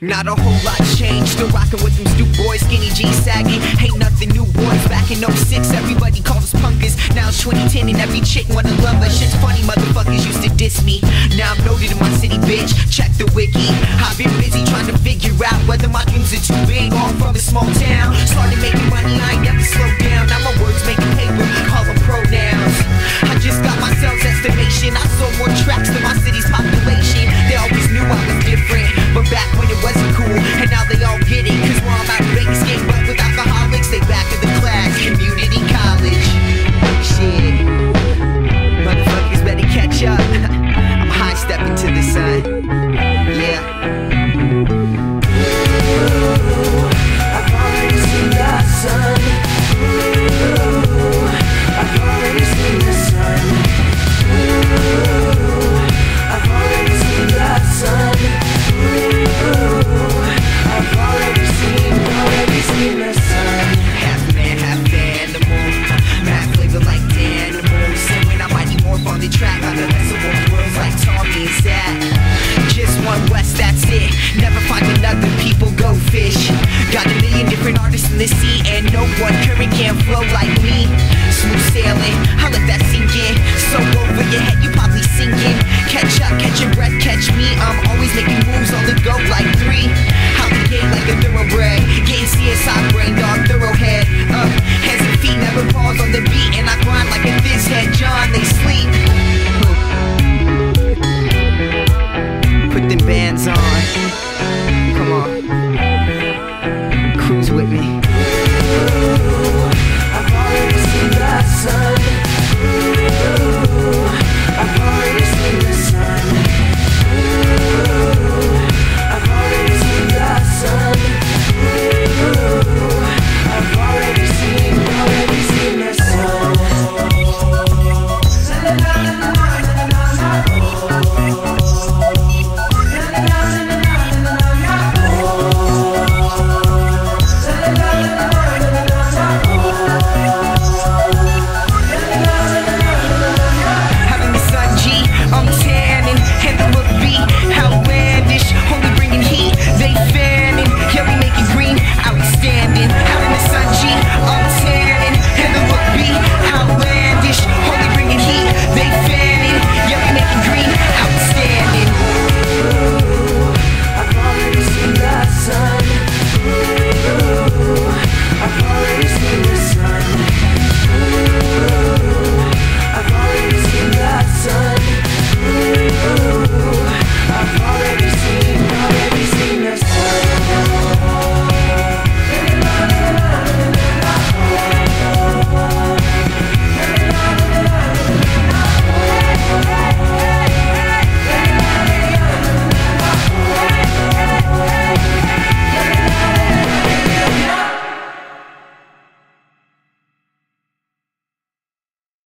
Not a whole lot changed. Still rocking with them Stoop boys, skinny G, Saggy. Ain't nothing new, boys. Back in 06, everybody called us punkers. Now it's 2010 and every chick wanna love us. Shit's funny, motherfuckers used to diss me. Now I'm noted in my city, bitch. Check the wiki. I've been busy trying to figure out whether my dreams are too big All from a small town. Started making money, I ain't never slowed down. Now my words making paper, call them pronouns. I just got my sales estimation. I saw more. snowboard, hurricane flow like me. Smooth sailing, I let that sink in. So over your head, you probably sinking. Catch up, catch your breath, catch me. I'm always making moves on the go like three. Out the gate like a thoroughbred. Getting CSI brain dog, thoroughhead. Up, uh, hands and feet never pause on the beat. And I grind like a this head, John, they sleep. Put the bands on. Come on. Cruise with me.